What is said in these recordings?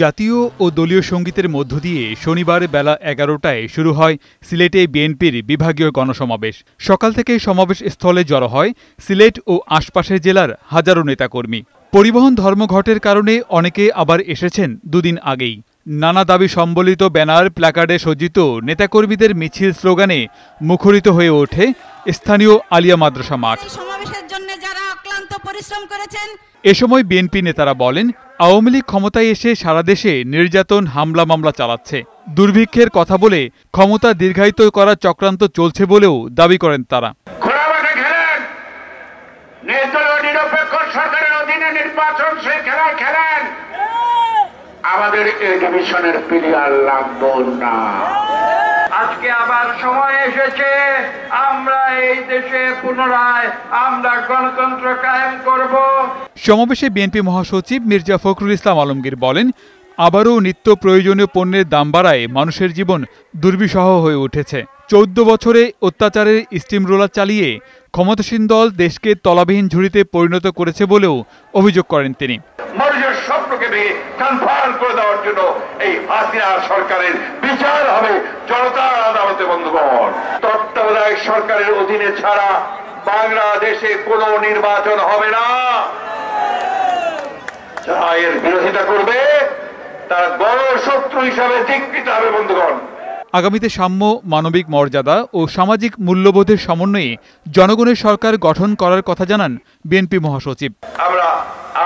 জাতীয় ও দলীয় সঙ্গীতের মধ্য দিয়ে শনিবার বেলা এগারোটায় শুরু হয় সিলেটে বিএনপির বিভাগীয় গণসমাবেশ। সকাল থেকে সমাবেশ স্থলে জড়ো হয় সিলেট ও আশপাশের জেলার হাজারো নেতাকর্মী। পরিবহন ধর্মঘটের কারণে অনেকে আবার এসেছেন দুদিন আগেই। নানা দাবি সম্বলিত ব্যানার, প্ল্যাকার্ডে সজ্জিত নেতাকর্মীদের মিছিল স্লোগানে মুখরিত হয়ে ওঠে স্থানীয় আলিয়া মাদ্রাসা মাঠ। পরিশ্রম করেছেন। এ সময় বিএনপি নেতারা বলেন আওয়ামী লীগ ক্ষমতায় এসে সারা দেশে নির্যাতন হামলা মামলা চালাচ্ছে। দুর্ভিক্ষের কথা বলে ক্ষমতা দীর্ঘায়িত করার চক্রান্ত চলছে বলেও দাবি করেন তারা। আমাদের এই ডিভিশনের প্লেয়ার লাগবো না। আজকে আবার সময় এসেছে। আমরা এই দেশে পুনরায় আমরা গণতন্ত্র কায়েম করব। সমাবেশে বিএনপি মহাসচিব মির্জা ফখরুল ইসলাম আলমগীর বলেন, আবারও নিত্য প্রয়োজনীয় পণ্যের দাম বাড়ায় মানুষের জীবন দুর্বিষহ হয়ে উঠেছে। চৌদ্দ বছরে অত্যাচারের স্টিম রোলার চালিয়ে ক্ষমতাসীন দল দেশকে তলাবিহীন ঝুড়িতে পরিণত করেছে বলেও অভিযোগ করেন তিনি। স্বপ্নকে ভেঙে কনফার্ম করে দেওয়ার জন্য এই হাসিনা সরকারের বিচার হবে জনতার আদালতে বন্ধুগণ। তত্ত্বাবধায়ক সরকারের অধীনে ছাড়া বাংলাদেশে কোনো নির্বাচন হবে না। যারা এর বিরোধিতা করবে তারা গণশত্রু হিসাবে স্বীকৃত হবে বন্ধুগণ। আগামীতে সাম্য মানবিক মর্যাদা ও সামাজিক মূল্যবোধের সমন্বয়ে জনগণের সরকার গঠন করার কথা জানান বিএনপি মহাসচিব। আমরা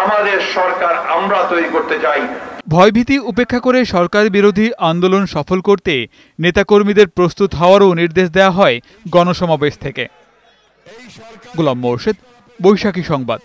আমাদের সরকার, আমরা তৈরি করতে চাই। ভয়ভীতি উপেক্ষা করে সরকার বিরোধী আন্দোলন সফল করতে নেতাকর্মীদের প্রস্তুত হওয়ারও নির্দেশ দেওয়া হয় গণসমাবেশ থেকে। গোলাম মোর্শেদ, বৈশাখী সংবাদ।